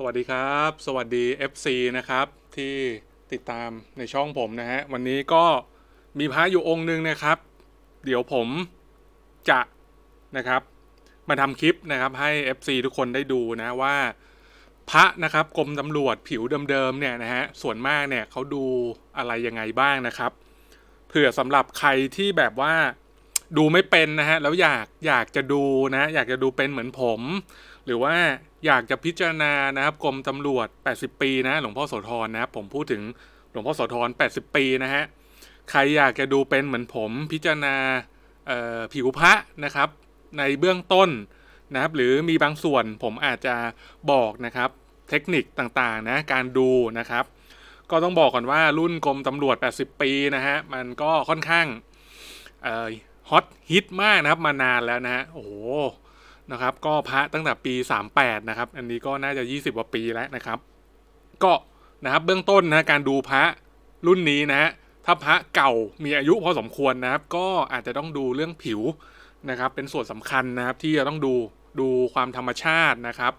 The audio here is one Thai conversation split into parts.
สวัสดีครับ สวัสดี FC นะครับ ที่ติดตามในช่องผมนะฮะ วันนี้ก็มีพระอยู่องค์หนึ่งนะครับ เดี๋ยวผมจะนะครับ มาทำคลิปนะครับให้ FC ทุกคนได้ดูนะว่า พระนะครับกรมตำรวจผิวเดิมๆเนี่ยนะฮะส่วนมากเนี่ยเขาดูอะไรยังไงบ้างนะครับเผื่อสำหรับใครที่แบบว่าดูไม่เป็นนะฮะแล้วอยากอยากจะดูนะ อยากจะดูเป็นเหมือนผม หรือว่าอยากจะพิจารณานะครับกรมตำรวจ 80 ปีนะหลวงพ่อโสธรนะครับผมพูดถึงหลวงพ่อโสธร 80 ปีนะฮะใครอยากจะดูเป็นเหมือนผมพิจารณาผิวพระนะครับในเบื้องต้นนะครับหรือมีบางส่วนผมอาจจะบอกนะครับเทคนิคต่างๆนะการดูนะครับ ก็ต้องบอกก่อนว่ารุ่นกรมตำรวจ 80 ปีนะฮะมันก็ค่อนข้างฮอตฮิตมากนะครับมานานแล้วนะฮะโอ้โห นะครับ ก็พระตั้งแต่ปี 38 นะครับ อันนี้ก็น่าจะ 20กว่าปีแล้วนะครับ ก็นะครับเบื้องต้นนะการดูพระรุ่นนี้นะฮะถ้าพระเก่ามีอายุพอสมควรนะครับ ก็อาจจะต้องดูเรื่องผิวนะครับ เป็นส่วนสำคัญนะครับที่จะต้องดูดูความธรรมชาตินะครับ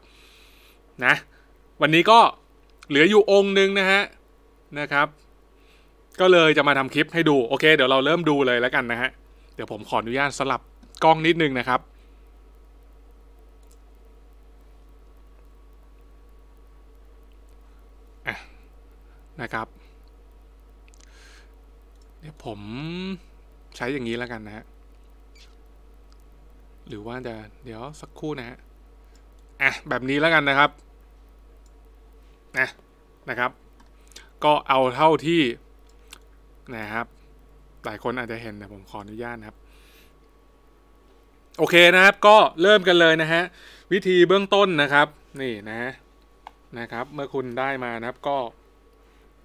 นะวันนี้ก็เหลืออยู่องค์หนึ่งนะฮะนะครับ ก็เลยจะมาทำคลิปให้ดูโอเค เดี๋ยวเราเริ่มดูเลยแล้วกันนะฮะเดี๋ยวผมขออนุญาตสลับกล้องนิดนึงนะครับ นะครับ เดี๋ยวผมใช้อย่างนี้แล้วกันนะฮะ หรือว่าจะเดี๋ยวสักครู่นะฮะ อะ แบบนี้แล้วกันนะครับนะนะครับ ก็เอาเท่าที่นะครับ หลายคนอาจจะเห็นนะผมขออนุญาตนะครับ โอเคนะครับ ก็เริ่มกันเลยนะฮะ วิธีเบื้องต้นนะครับ นี่นะนะครับ เมื่อคุณได้มานะครับก็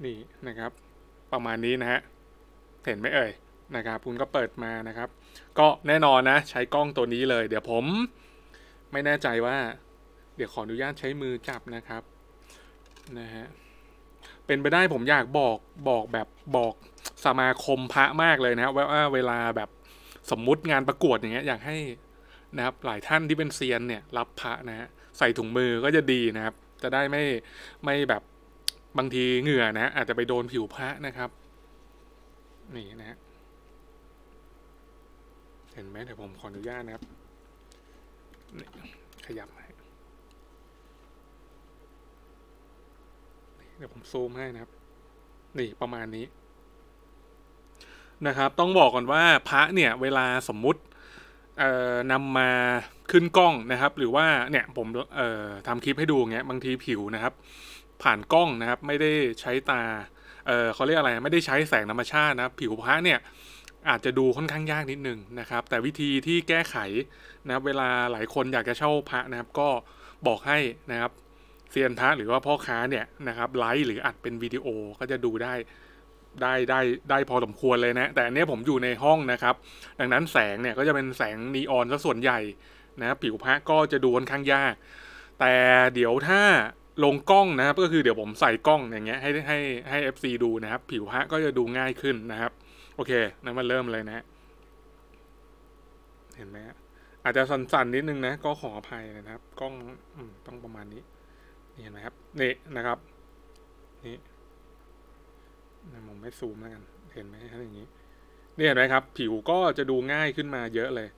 นี่นะครับ ประมาณนี้นะฮะเห็นไหมเอ่ยนะครับคุณก็เปิดมานะครับ ก็แน่นอนนะใช้กล้องตัวนี้เลย เดี๋ยวผมไม่แน่ใจว่า เดี๋ยวขออนุญาตใช้มือจับนะครับนะฮะเป็นไปได้ผมอยากบอกบอกแบบบอกสมาคมพระมากเลยนะว่าเวลาแบบสมมุติงานประกวดอย่างเงี้ยอยากให้นะครับหลายท่านที่เป็นเซียนเนี่ยรับพระนะฮะใส่ถุงมือก็จะดีนะครับ จะได้ไม่ไม่แบบ บางทีเหงื่อนะอาจจะไปโดนผิวพระนะครับ นี่นะฮะเห็นไหมเดี๋ยวผมขออนุญาตนะครับขยับให้เดี๋ยวผมซูมให้นะครับ นี่ประมาณนี้นะครับ ต้องบอกก่อนว่าพระเนี่ย เวลาสมมุตินำมาขึ้นกล้องนะครับ หรือว่าเนี่ยผมทำคลิปให้ดูเงี้ยบางทีผิวนะครับ ผ่านกล้องนะครับ ไม่ได้ใช้ตาเออเขาเรียกอะไรไม่ได้ใช้แสงธรรมชาตินะผิวพระเนี่ยอาจจะดูค่อนข้างยากนิดนึงนะครับ แต่วิธีที่แก้ไขนะครับเวลาหลายคนอยากจะเช่าพระนะครับ ก็บอกให้นะครับเซียนพระหรือว่าพ่อค้าเนี่ยนะครับไลฟ์หรืออัดเป็นวิดีโอก็จะดูได้ได้ได้ได้พอสมควรเลยนะ แต่อันนี้ผมอยู่ในห้องนะครับ ดังนั้นแสงเนี่ยก็จะเป็นแสงนีออนซะส่วนใหญ่นะผิวพระก็จะดูค่อนข้างยาก แต่เดี๋ยวถ้า ลงกล้องนะครับก็คือเดี๋ยวผมใส่กล้องอย่างเงี้ยให้ให้ให้ FC ดูนะครับ ผิวพระก็จะดูง่ายขึ้นนะครับ โอเคนั้นมาเริ่มเลยนะ เห็นไหมอาจจะสั่นๆนิดนึงนะ ก็ขออภัยนะครับ กล้องอต้องประมาณนี้นี่เห็นไหมครับนี่นะครับ นี่ผมไม่ซูมแล้วกัน เห็นไหมครับอย่างนี้นี่เห็นไหมครับ ผิวก็จะดูง่ายขึ้นมาเยอะเลย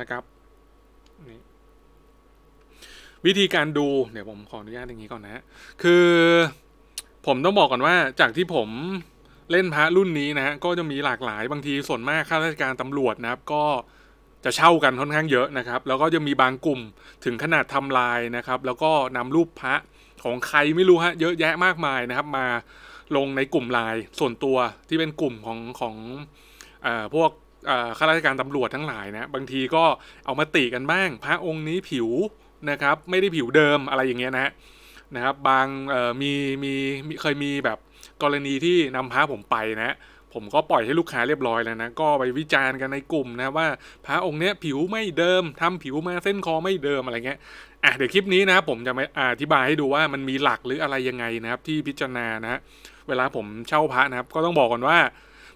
นะครับนี่ วิธีการดูเดี๋ยวผมขออนุญาตอย่างนี้ก่อนนะ คือผมต้องบอกก่อนว่าจากที่ผมเล่นพระรุ่นนี้นะฮะก็จะมีหลากหลายบางทีส่วนมากข้าราชการตำรวจนะครับ ก็จะเช่ากันค่อนข้างเยอะนะครับ แล้วก็จะมีบางกลุ่มถึงขนาดทำลายนะครับ แล้วก็นำรูปพระของใครไม่รู้ฮะเยอะแยะมากมายนะครับ มาลงในกลุ่มไลน์ส่วนตัวที่เป็นกลุ่มของของอพวกข้าราชการตำรวจทั้งหลายนะบางทีก็เอามาติกันบ้าง พระองค์นี้ผิว นะครับไม่ได้ผิวเดิมอะไรอย่างเงี้ยนะฮะนะครับบางมีมีเคยมีแบบกรณีที่นำพระผมไปนะผมก็ปล่อยให้ลูกค้าเรียบร้อยแล้วนะก็ไปวิจารณ์กันในกลุ่มนะว่าพระองค์เนี้ยผิวไม่เดิมทำผิวมาเส้นคอไม่เดิมอะไรเงี้ยอะเดี๋ยวคลิปนี้นะผมจะมาอธิบายให้ดูว่ามันมีหลักหรืออะไรยังไงนะครับ ที่พิจารณานะฮะเวลาผมเช่าพระนะครับ ก็ต้องบอกก่อนว่า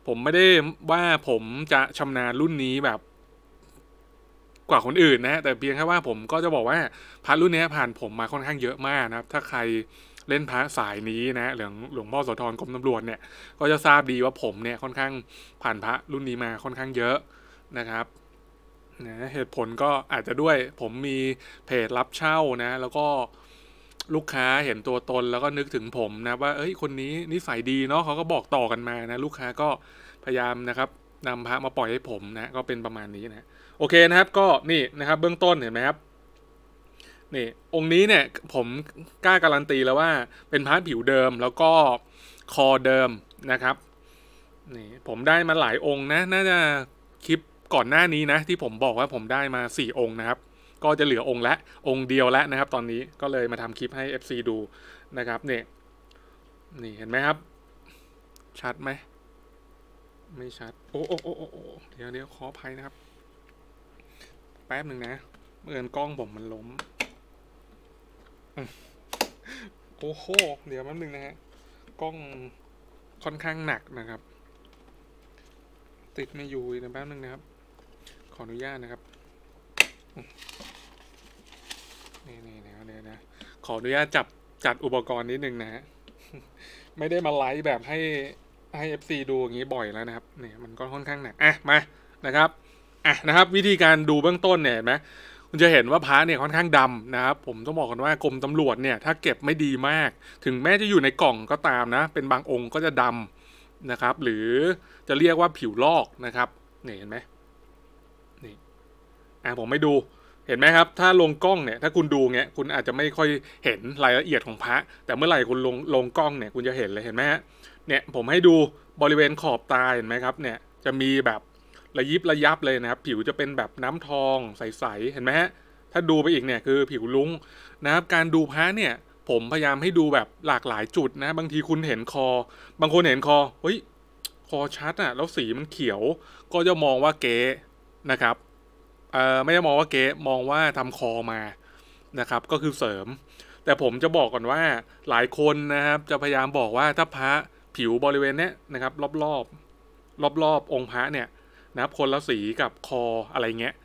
ผมไม่ได้ว่าผมจะชำนาญรุ่นนี้แบบ กว่าคนอื่นนะ แต่เพียงแค่ว่าผมก็จะบอกว่าพระรุ่นนี้ผ่านผมมาค่อนข้างเยอะมากนะครับ ถ้าใครเล่นพระสายนี้นะหลวงหลวงพ่อโสธรกรมตำรวจเนี่ย ก็จะทราบดีว่าผมเนี่ยค่อนข้างผ่านพระรุ่นนี้มาค่อนข้างเยอะนะครับนะเหตุผลก็อาจจะด้วยผมมีเพจรับเช่านะ แล้วก็ลูกค้าเห็นตัวตนแล้วก็นึกถึงผมนะว่าเอ้ยคนนี้นิสัยดีเนาะเขาก็บอกต่อกันมานะ ลูกค้าก็พยายามนะครับนำพระมาปล่อยให้ผมนะ ก็เป็นประมาณนี้นะ โอเคนะครับก็นี่นะครับเบื้องต้นเห็นไหมครับนี่องค์นี้เนี่ยผมกล้าการันตีแล้วว่าเป็นพระผิวเดิมแล้วก็คอเดิมนะครับนี่ผมได้มาหลายองค์นะน่าจะคลิปก่อนหน้านี้นะ ที่ผมบอกว่าผมได้มาสี่องค์นะครับ ก็จะเหลือองค์ละองค์เดียวแล้วนะครับ ตอนนี้ก็เลยมาทำคลิปให้ FC ดูนะครับเนี่ยนี่เห็นไหมครับ ชัดไหมไม่ชัด โอ้โอ้โอ้โอ้โอ้เดี๋ยวเดี๋ยวขออภัยนะครับ แป๊บหนึ่งนะเมื่อกล้องผมมันล้ม โอ้โห เดี๋ยวแป๊บหนึ่งนะฮะ กล้องค่อนข้างหนักนะครับ ติดไม่อยู่นะแป๊บหนึ่งนะครับ ขออนุญาตนะครับนี่นี่นะเนี่ยนะ ขออนุญาตจับจัดอุปกรณ์นิดนึงนะฮะ ไม่ได้มาไลฟ์แบบให้ให้ FC ดูอย่างนี้บ่อยแล้วนะครับ เนี่ยมันก็ค่อนข้างหนัก อะ มานะครับ อะนะครับ วิธีการดูเบื้องต้นเนี่ยเห็นไหมคุณจะเห็นว่าพระเนี่ยค่อนข้างดำนะครับ ผมต้องบอกกันว่ากรมตำรวจเนี่ยถ้าเก็บไม่ดีมาก ถึงแม้จะอยู่ในกล่องก็ตามนะ เป็นบางองค์ก็จะดำนะครับ หรือจะเรียกว่าผิวลอกนะครับเนี่ยเห็นไหมนี่อะผมไม่ดูเห็นไหมครับ ถ้าลงกล้องเนี่ย ถ้าคุณดูเงี้ย คุณอาจจะไม่ค่อยเห็นรายละเอียดของพระ แต่เมื่อไหร่คุณลงลงกล้องเนี่ย คุณจะเห็นเลย เห็นไหมฮะ เนี่ย ผมให้ดูบริเวณขอบตา เห็นไหมครับ เนี่ย จะมีแบบ ระยิบระยับเลยนะครับ ผิวจะเป็นแบบน้ำทองใสๆเห็นไหมฮะถ้าดูไปอีกเนี่ยคือผิวลุ้งนะครับ การดูพระเนี่ยผมพยายามให้ดูแบบหลากหลายจุดนะ บางทีคุณเห็นคอ บางคนเห็นคอเฮ้ยคอชัดอะแล้วสีมันเขียว ก็จะมองว่าเก๋นะครับเอ่อไม่ได้มองว่าเก๋มองว่าทำคอมานะครับ ก็คือเสริม แต่ผมจะบอกก่อนว่าหลายคนนะครับ จะพยายามบอกว่าถ้าพระผิวบริเวณเนี้ยนะครับ รอบรอบรอบรอบองค์พระเนี่ย นะครับคนละสีกับคออะไรเงี้ย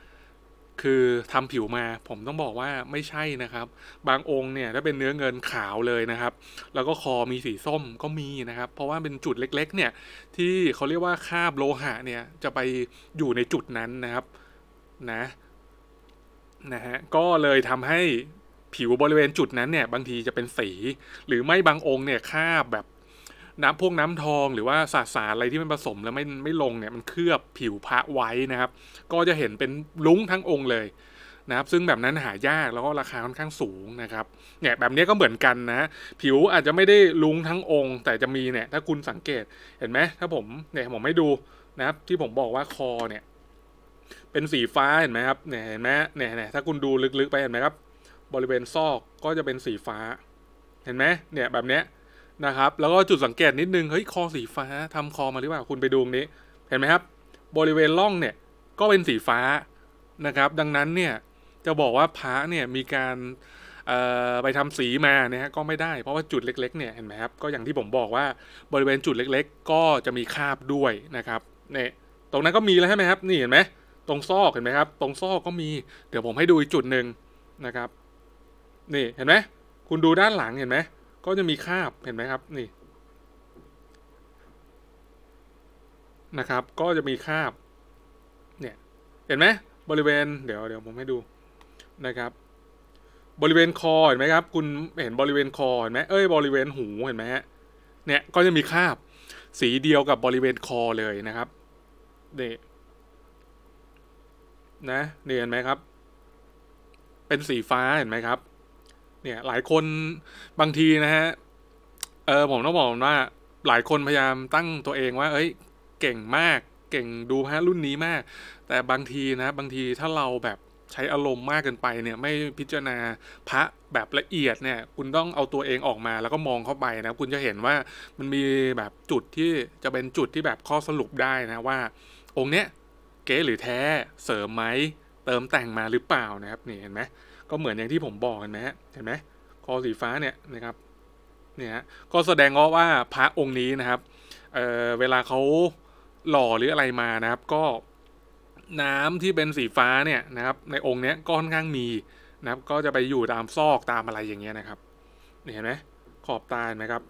คือทำผิวมาผมต้องบอกว่าไม่ใช่นะครับ บางองค์เนี่ยถ้าเป็นเนื้อเงินขาวเลยนะครับ แล้วก็คอมีสีส้มก็มีนะครับ เพราะว่าเป็นจุดเล็กๆเนี่ยที่เขาเรียกว่าคาบโลหะเนี่ยจะไปอยู่ในจุดนั้นนะครับนะนะฮะก็เลยทำให้ผิวบริเวณจุดนั้นเนี่ยบางทีจะเป็นสี หรือไม่บางองค์เนี่ยคาบแบบ น้ำพวกน้ำทองหรือว่าสาสารอะไรที่มันผสมแล้วไม่ไม่ลงเนี่ยมันเคลือบผิวพระไว้นะครับ ก็จะเห็นเป็นลุ้งทั้งองค์เลยนะครับซึ่งแบบนั้นหายากแล้วก็ราคาค่อนข้างสูงนะครับเนี่ยแบบนี้ก็เหมือนกันนะผิวอาจจะไม่ได้ลุ้งทั้งองค์ แต่จะมีเนี่ยถ้าคุณสังเกตเห็นไหมถ้าผมเนี่ยผมไม่ดูนะครับที่ผมบอกว่าคอเนี่ย เป็นสีฟ้าเห็นไหมครับเนี่ยเห็นไหมเนี่ยเนี่ยถ้าคุณดูลึกๆไปเห็นไหมครับ บริเวณซอกก็จะเป็นสีฟ้า เห็นไหมเนี่ยแบบเนี้ย นะครับ แล้วก็จุดสังเกตนิดนึง เฮ้ย คอสีฟ้าทำคอมาหรือเปล่า คุณไปดูนี้ เห็นไหมครับ บริเวณร่องเนี่ย ก็เป็นสีฟ้านะครับ ดังนั้นเนี่ย จะบอกว่าพระเนี่ยมีการไปทำสีมาเนี่ยก็ไม่ได้ เพราะว่าจุดเล็ก ๆ เนี่ย เห็นไหมครับ ก็อย่างที่ผมบอกว่าบริเวณจุดเล็ก ๆ ก็จะมีคราบด้วยนะครับ เนี่ย ตรงนั้นก็มีแล้วใช่ไหมครับ นี่เห็นไหม ตรงซอกเห็นไหมครับ ตรงซอกก็มี เดี๋ยวผมให้ดูอีกจุดหนึ่งนะครับ นี่ เห็นไหม คุณดูด้านหลังเห็นไหม ก็จะมีคาบเห็นไหมครับนี่นะครับ ก็จะมีคาบเนี่ยเห็นไหมบริเวณเดี๋ยวเดี๋ยวผมให้ดูนะครับ บริเวณคอเห็นไหมครับ คุณเห็นบริเวณคอเห็นไหมเอ้ยบริเวณหูเห็นไหมฮะเนี่ยก็จะมีคาบสีเดียวกับบริเวณคอเลยนะครับนี่นะเนี่ยเห็นไหมครับ เป็นสีฟ้าเห็นไหมครับ เนี่ยหลายคนบางทีนะฮะเออผมต้องบอกว่าหลายคนพยายามตั้งตัวเองว่า เอ้ย เก่งมาก เก่งดูพระรุ่นนี้มาก แต่บางทีนะ บางทีถ้าเราแบบใช้อารมณ์มากเกินไปเนี่ย ไม่พิจารณาพระแบบละเอียดเนี่ย คุณต้องเอาตัวเองออกมาแล้วก็มองเข้าไปนะ คุณจะเห็นว่ามันมีแบบจุดที่จะเป็นจุดที่แบบข้อสรุปได้นะว่า องค์เนี้ยเก๋หรือแท้เสริมไหมเติมแต่งมาหรือเปล่านะครับนี่เห็นไหม ก็เหมือนอย่างที่ผมบอกเห็นไหมเห็นไหมคอสีฟ้าเนี่ยนะครับเนี่ยก็แสดงว่าพระองค์นี้นะครับเเวลาเขาหล่อหรืออะไรมานะครับ ก็น้ำที่เป็นสีฟ้าเนี่ยนะครับในองค์เนี้ยก็ค่อนข้างมีนะครับ ก็จะไปอยู่ตามซอกตามอะไรอย่างเงี้ยนะครับเห็นไหมขอบตาเห็นไหมครับ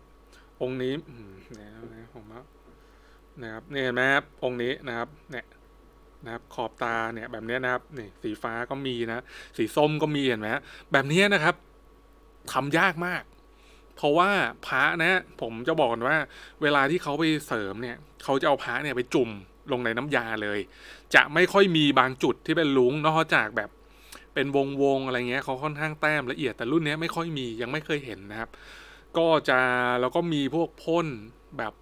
องค์นี้เนี่ยนะผมว่านะครับเนี่ยเห็นไหมครับองค์นี้นะครับเนี่ย นะครับขอบตาเนี่ยแบบนี้นะครับนี่สีฟ้าก็มีนะ สีส้มก็มีเห็นไหมแบบนี้นะครับทำยากมาก เพราะว่าพระนะ ผมจะบอกก่อนว่า เวลาที่เขาไปเสริมเนี่ยเขาจะเอาพระเนี่ยไปจุ่มลงในน้ำยาเลย จะไม่ค่อยมีบางจุดที่เป็นลุงนอกจากแบบเป็นวงวงอะไรเงี้ยเขาค่อนข้างแต้มละเอียดแต่รุ่นนี้ไม่ค่อยมียังไม่เคยเห็นนะครับ ก็จะแล้วก็มีพวกพ่นแบบ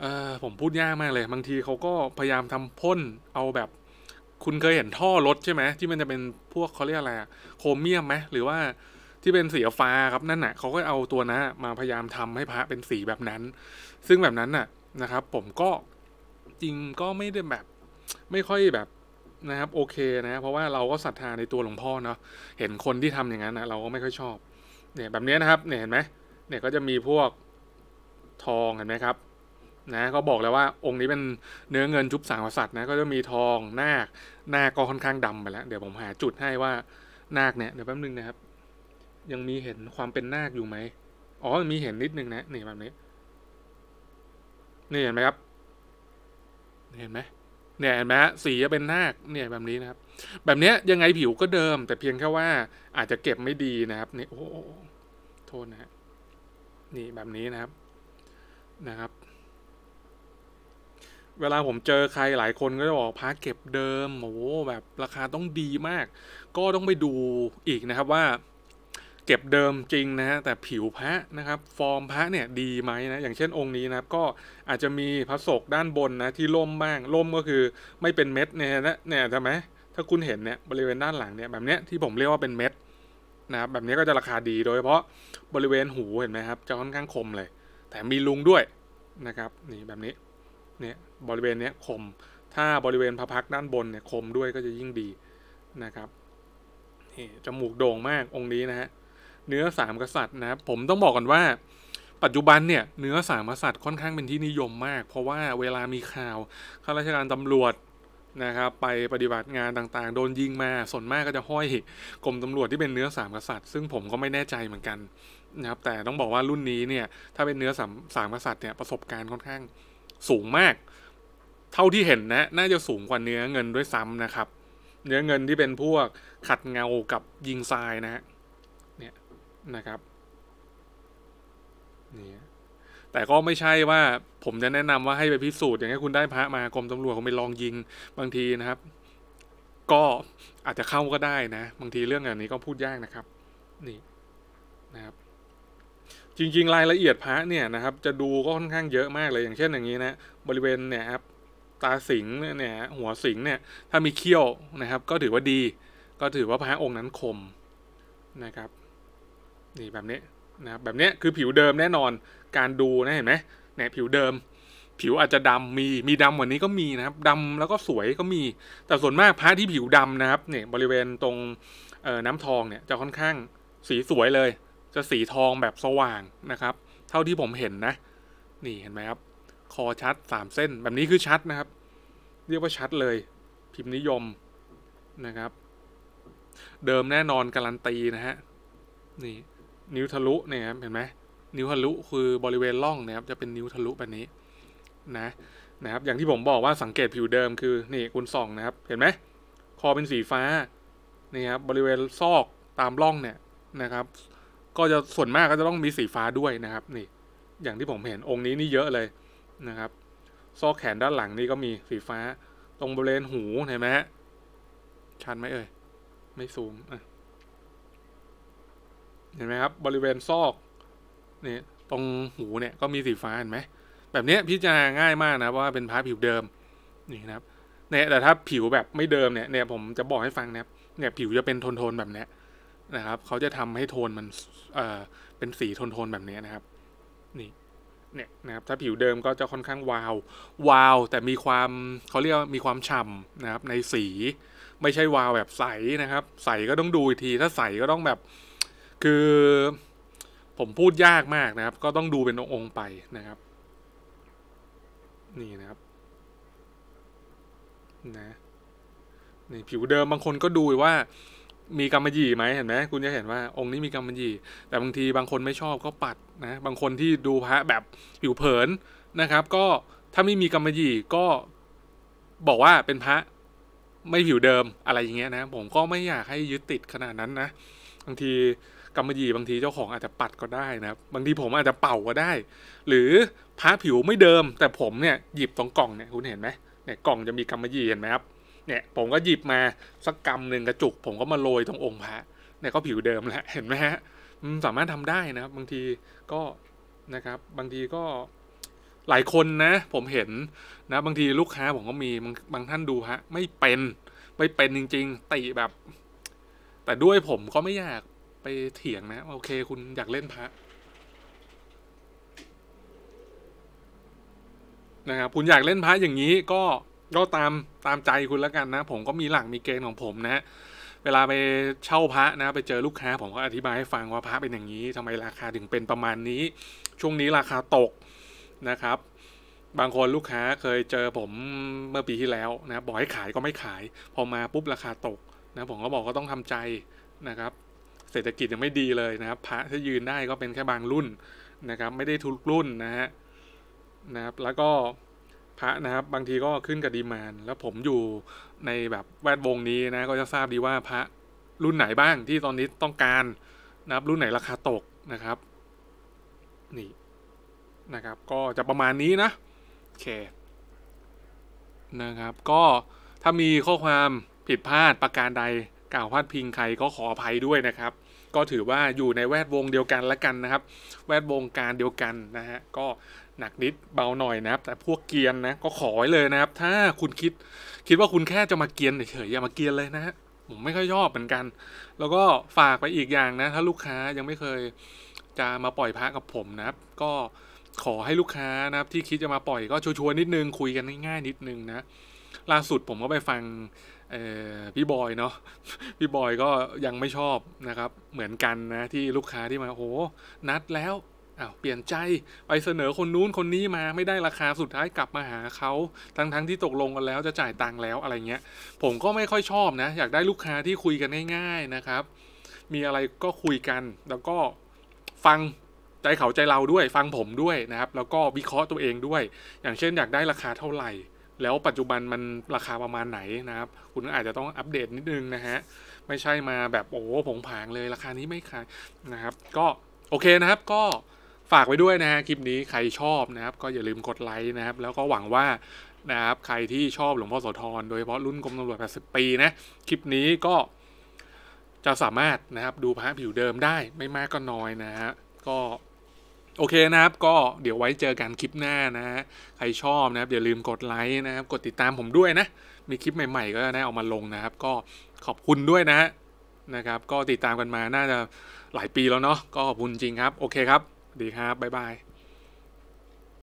เออผมพูดยากมากเลย บางทีเขาก็พยายามทำพ่นเอาแบบ คุณเคยเห็นท่อรถใช่ไหมที่มันจะเป็นพวกเขาเรียกอะไรโครเมียมไหมหรือว่าที่เป็นสีฟ้าครับนั่นน่ะเขาก็เอาตัวนะมาพยายามทำให้พระเป็นสีแบบนั้น ซึ่งแบบนั้นน่ะนะครับ ผมก็จริงก็ไม่ได้แบบ ไม่ค่อยแบบนะครับ โอเคนะ เพราะว่าเราก็ศรัทธาในตัวหลวงพ่อเนาะเห็นคนที่ทำอย่างนั้นนะเราก็ไม่ค่อยชอบ เนี่ยแบบนี้นะครับ เนี่ยเห็นไหมเนี่ยก็จะมีพวกทองเห็นไหมครับ นะก็บอกแล้วว่าองค์นี้เป็นเนื้อเงินจุบสางสัตว์นะก็จะมีทองนาคนาคก็ค่อนข้างดำไปแล้ว เดี๋ยวผมหาจุดให้ว่านาคเนี่ยเดี๋ยวแป๊บนึงนะครับ ยังมีเห็นความเป็นนาคอยู่ไหมอ๋อมีเห็นนิดนึงนะนี่แบบนี้นี่เห็นไหมครับเห็นไหมเนี่ยเห็นไหมสีจะเป็นนาคเนี่ยแบบนี้นะครับ แบบเนี้ยยังไงผิวก็เดิม แต่เพียงแค่ว่าอาจจะเก็บไม่ดีนะครับนี่โอ้โทษนะนี่แบบนี้นะครับนะครับ เวลาผมเจอใครหลายคนก็จะบอกพาเก็บเดิมโอ้แบบราคาต้องดีมาก ก็ต้องไปดูอีกนะครับว่า เก็บเดิมจริงนะฮะแต่ผิวพระนะครับ ฟอร์มพระเนี่ยดีไหมนะอย่างเช่นองค์นี้นะครับก็อาจจะมีพระศกด้านบนนะที่ล่มบ้างล่มก็คือไม่เป็นเม็ดเนี่ยนะเนี่ยใช่ไหมถ้าคุณเห็นเนี่ยบริเวณด้านหลังเนี่ยแบบเนี้ยที่ผมเรียกว่าเป็นเม็ดนะครับแบบนี้ก็จะราคาดีโดยเฉพาะบริเวณหูเห็นไหมครับจะค่อนข้างคมเลย แต่มีลุงด้วยนะครับนี่แบบนี้ เนี่ยบริเวณเนี้ยคม ถ้าบริเวณพระพักด้านบนเนี่ยคมด้วยก็จะยิ่งดีนะครับนี่จมูกโด่งมากองค์นี้นะฮะเนื้อสามกษัตริย์นะครับผมต้องบอกก่อนว่า ปัจจุบันเนี่ยเนื้อสามกษัตริย์ค่อนข้างเป็นที่นิยมมาก เพราะว่าเวลามีข่าวข้าราชการตำรวจนะครับไปปฏิบัติงานต่างๆ โดนยิงมาส่วนมากก็จะห้อยกรมตำรวจที่เป็นเนื้อสามกษัตริย์ ซึ่งผมก็ไม่แน่ใจเหมือนกันนะครับแต่ต้องบอกว่ารุ่นนี้เนี่ยถ้าเป็นเนื้อสามสามกษัตริย์เนี่ยประสบการณ์ค่อนข้าง สูงมาก เท่าที่เห็นนะ น่าจะสูงกว่าเนื้อเงินด้วยซ้ำนะครับ เนื้อเงินที่เป็นพวกขัดเงากับยิงทรายนะฮะเนี่ยนะครับนี่แต่ก็ไม่ใช่ว่าผมจะแนะนำว่าให้ไปพิสูจน์อย่างนี้คุณได้พระมากรมตำรวจเขาไปลองยิงบางทีนะครับ ก็อาจจะเข้าก็ได้นะ บางทีเรื่องอย่างนี้ก็พูดยากนะครับ นี่นะครับ จริง ๆ รายละเอียดพระเนี่ยนะครับ จะดูก็ค่อนข้างเยอะมากเลยอย่างเช่นอย่างนี้นะบริเวณเนี่ยครับตาสิงเนี่ยหัวสิงเนี่ยถ้ามีเขี้ยวนะครับ ก็ถือว่าดี ก็ถือว่าพระองค์นั้นคมนะครับ นี่แบบนี้นะครับแบบนี้คือผิวเดิมแน่นอนการดูนะเห็นไหมเนี่ยผิวเดิม ผิวอาจจะดำมีมีดำกว่านี้ก็มีนะครับดำแล้วก็สวยก็มี แต่ส่วนมากพระที่ผิวดำนะครับเนี่ยบริเวณตรงน้ำทองเนี่ยจะค่อนข้างสีสวยเลย จะสีทองแบบสว่างนะครับ เท่าที่ผมเห็นนะ นี่เห็นไหมครับ คอชัดสามเส้นแบบนี้คือชัดนะครับ เรียกว่าชัดเลย พิมพ์นิยมนะครับ เดิมแน่นอนการันตีนะฮะนี่นิ้วทะลุเนี่ยครับเห็นไหมนิ้วทะลุคือบริเวณร่องนะครับจะเป็นนิ้วทะลุแบบนี้นะนะครับ อย่างที่ผมบอกว่าสังเกตผิวเดิมคือนี่คุณส่องนะครับ เห็นไหมคอเป็นสีฟ้านี่ครับบริเวณซอกตามร่องเนี่ยนะครับ ก็จะส่วนมากก็จะต้องมีสีฟ้าด้วยนะครับ นี่ อย่างที่ผมเห็นองค์นี้นี่เยอะเลยนะครับ ซอกแขนด้านหลังนี่ก็มีสีฟ้า ตรงบริเวณหูเห็นไหมฮะชัดไหมเอ่ยไม่ซูมเห็นไหมครับ บริเวณซอกนี่ตรงหูเนี่ยก็มีสีฟ้าเห็นไหมแบบนี้พิจารณาง่ายมากนะว่าเป็นพระผิวเดิมนี่นะครับเนี่ยแต่ถ้าผิวแบบไม่เดิมเนี่ยเนี่ยผมจะบอกให้ฟังนะครับเนี่ยผิวจะเป็นโทนๆแบบเนี้ย นะครับเขาจะทำให้โทนมันเอ่อเป็นสีโทนๆแบบนี้นะครับ นี่เนี่ยนะครับถ้าผิวเดิมก็จะค่อนข้างวาววาวแต่มีความเขาเรียกมีความฉ่ำนะครับ ในสีไม่ใช่วาวแบบใสนะครับ ใสก็ต้องดูอีกที ถ้าใสก็ต้องแบบคือผมพูดยากมากนะครับ ก็ต้องดูเป็นองค์ไปนะครับ นี่นะครับนะในผิวเดิมบางคนก็ดูว่า มีกำมะหยี่ไหมเห็นไหมคุณจะเห็นว่าองค์นี้มีกำมะหยี่ แต่บางทีบางคนไม่ชอบก็ปัดนะบางคนที่ดูพระแบบผิวเผินนะครับ ก็ถ้าไม่มีกำมะหยี่ก็บอกว่าเป็นพระไม่ผิวเดิมอะไรอย่างเงี้ยนะ ผมก็ไม่อยากให้ยึดติดขนาดนั้นนะบางทีกำมะหยี่บางทีเจ้าของอาจจะปัดก็ได้นะบบางทีผมอาจจะเป่าก็ได้ หรือพระผิวไม่เดิม แต่ผมเนี่ยหยิบตรงกล่องเนี่ยคุณเห็นไหมเนี่ยกล่องจะมีกำมะหยี่เห็นไหมครับ เนี่ยผมก็หยิบมาสักกำหนึ่งกระจุก ผมก็มาโรยตรงองค์พระเนี่ยก็ผิวเดิมแหละเห็นไหมฮะสามารถทำได้นะครับ บางทีก็นะครับบางทีก็หลายคนนะ ผมเห็นนะบางทีลูกค้าผมก็มีบางบางท่านดูฮะ ไม่เป็นไม่เป็นจริง ๆติแบบ แต่ด้วยผมก็ไม่อยากไปเถียงนะ โอเค คุณอยากเล่นพระนะครับคุณอยากเล่นพระอย่างนี้ก็ ก็ตามตามใจคุณแล้วกันนะ ผมก็มีหลักมีเกณฑ์ของผมนะเวลาไปเช่าพระนะไปเจอลูกค้า ผมก็อธิบายให้ฟังว่าพระเป็นอย่างนี้ทำไมราคาถึงเป็นประมาณนี้ ช่วงนี้ราคาตกนะครับ บางคนลูกค้าเคยเจอผมเมื่อปีที่แล้วนะบอกให้ขายก็ไม่ขาย พอมาปุ๊บราคาตกนะผมก็บอกก็ต้องทำใจนะครับ เศรษฐกิจยังไม่ดีเลยนะครับ พระที่ยืนได้ก็เป็นแค่บางรุ่นนะครับ ไม่ได้ทุกรุ่นนะฮะนะครับแล้วก็ พระนะครับ บางทีก็ขึ้นกับดีมานแล้วผมอยู่ในแบบแวดวงนี้นะ ก็จะทราบดีว่าพระรุ่นไหนบ้างที่ตอนนี้ต้องการนะครับ รุ่นไหนราคาตกนะครับ นี่นะครับ ก็จะประมาณนี้นะโอเคนะครับ ก็ถ้ามีข้อความผิดพลาดประการใดกล่าวพลาดพิงใครก็ขออภัยด้วยนะครับ ก็ถือว่าอยู่ในแวดวงเดียวกันละกันนะครับ แวดวงการเดียวกันนะฮะก็ หนักนิดเบาหน่อยนะครับ แต่พวกเกียนนะก็ขอไว้เลยนะครับ ถ้าคุณคิดคิดว่าคุณแค่จะมาเกียนเฉยๆอย่ามาเกียนเลยนะฮะผมไม่ค่อยชอบเหมือนกัน แล้วก็ฝากไปอีกอย่างนะ ถ้าลูกค้ายังไม่เคยจะมาปล่อยพระกับผมนะครับ ก็ขอให้ลูกค้านะครับที่คิดจะมาปล่อยก็ชัวร์ๆนิดนึงคุยกันง่ายๆนิดนึงนะล่าสุดผมก็ไปฟังพี่บอยเนาะพี่บอยก็ยังไม่ชอบนะครับ เหมือนกันนะที่ลูกค้าที่มาโอ้นัดแล้ว อ้าวเปลี่ยนใจไปเสนอคนนู้นคนนี้มาไม่ได้ราคาสุดท้ายกลับมาหาเขาทั้งทั้งที่ตกลงกันแล้วจะจ่ายตังค์แล้วอะไรเงี้ย ผมก็ไม่ค่อยชอบนะ อยากได้ลูกค้าที่คุยกันง่ายๆนะครับ มีอะไรก็คุยกัน แล้วก็ฟังใจเขาใจเราด้วย ฟังผมด้วยนะครับ แล้วก็วิเคราะห์ตัวเองด้วย อย่างเช่นอยากได้ราคาเท่าไหร่ แล้วปัจจุบันมันราคาประมาณไหนนะครับ คุณอาจจะต้องอัปเดตนิดนึงนะฮะไม่ใช่มาแบบโอ้ผงผางเลยราคานี้ไม่ขายนะครับ ก็โอเคนะครับก็ ฝากไว้ด้วยนะฮะคลิปนี้ใครชอบนะครับ ก็อย่าลืมกดไลค์นะครับ แล้วก็หวังว่านะครับใครที่ชอบหลวงพ่อโสธรโดยเฉพาะรุ่นกรมตำรวจ 80 ปีนะคลิปนี้ก็จะสามารถนะครับดูพระผิวเดิมได้ไม่มากก็น้อยนะฮะก็โอเคนะครับ ก็เดี๋ยวไว้เจอกันคลิปหน้านะฮะใครชอบนะครับอย่าลืมกดไลค์นะครับ กดติดตามผมด้วยนะ มีคลิปใหม่ ๆ ก็ได้เอามาลงนะครับ ก็ขอบคุณด้วยนะนะครับ ก็ติดตามกันมาน่าจะหลายปีแล้วเนาะก็ขอบคุณจริงครับ โอเคครับ ดีครับ บ๊ายบาย